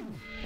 Ooh.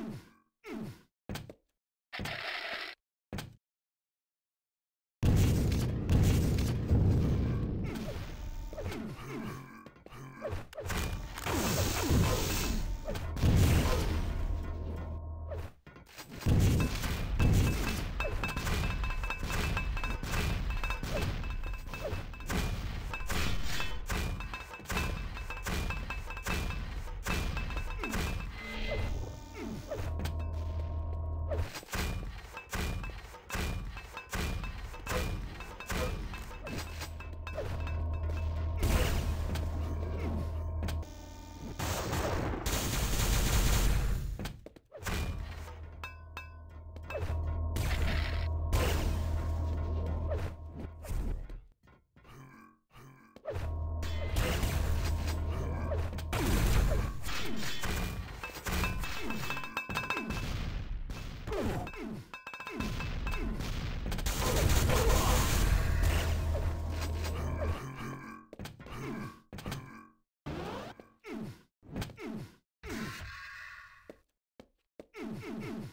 Thank you. You.